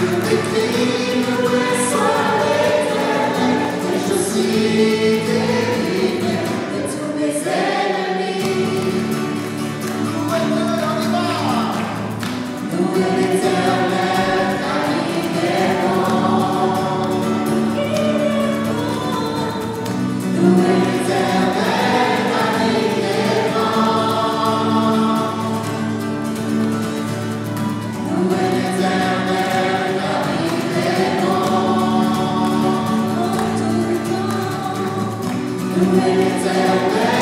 Could it be Who is away?